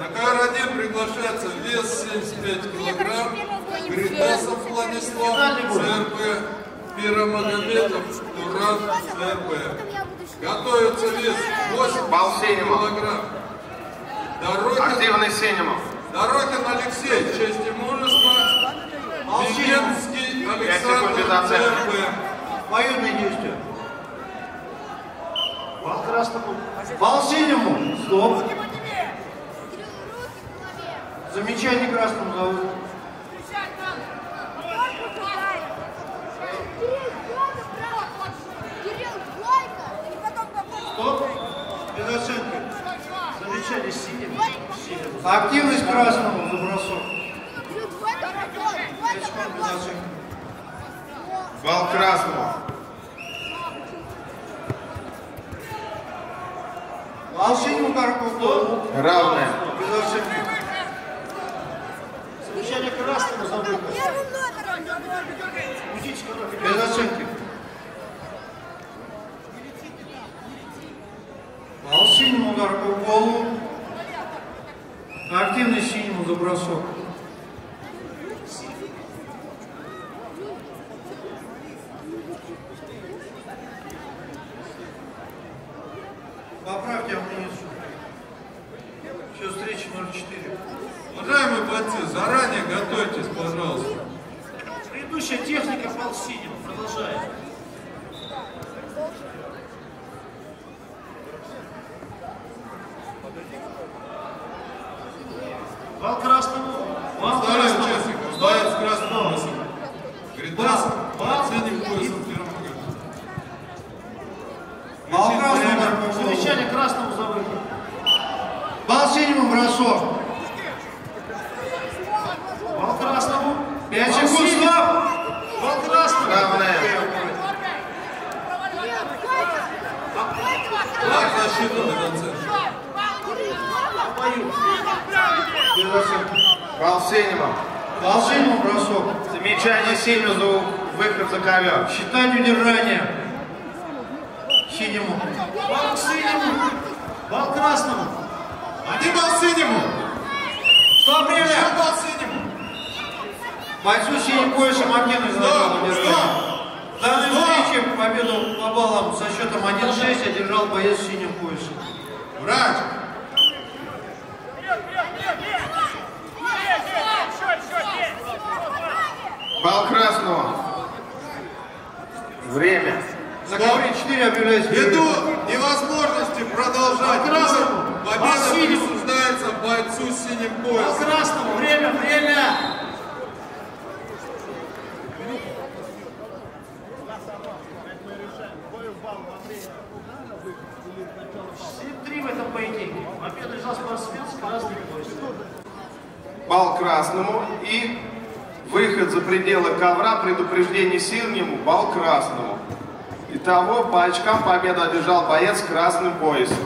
На КР-1 приглашается вес 75 килограмм. Гридасов Владислав, ЦРП. Пиромагомедов, Туран, ЦРП. Готовится вес 80 Бал синему. килограмм. Дорогин, Активный синему. Дорогин Алексей, честь и мужество. Без Александр. ЦРП. Военные действия. Бал красному. Бал синему. Стоп. Замечание красному за выход. Стоп. Без оценки. Замечание. Синему. Активность красному за бросок. Бал красному. Бал синему Карпов. Стоп. Равное. Без оценки. Замечание красному за выход. Без оценки. Бал синему удар по полу. Активный синему за бросок. Поправьте амуницию. Еще встреча 04. Уважаемые бойцы, заранее готовьтесь, пожалуйста. Предыдущая техника пал синим. Продолжаем. Вал красному. Вал Второй красному. участник, боец с красным поясом. Гридасов, Бал. оценим поясом Пиромагомедов. Бал Летит красному. Замечание красному за выход. Бал синему бросок. Бал красному. Пять Бал секунд. Стоп. Бал красному. Равное. Флаг засчитан до конца. Без Бал синему бросок. Замечание синему за выход за ковер. Считать удержание. Синему. Бал синему. Бал красному. Один бал синему. Что время? Еще бал синему. Бойцу синим поясом активность Стоп, начал удержание. стоп. В данной встрече победу по баллам со счетом 1-6 одержал боец с синим поясом. Врач. Бал красного. Время. На ковре 4 объявляется Ввиду невозможности продолжать Красному. бой, победа присуждается бойцу с синим По поясом. красному. Время, время. Семь-три в этом поединке. Победу взял спортсмен с красным поясом. Бал красному. И выход за пределы ковра, предупреждение синему, бал красному. Итого по очкам победу одержал боец с красным поясом.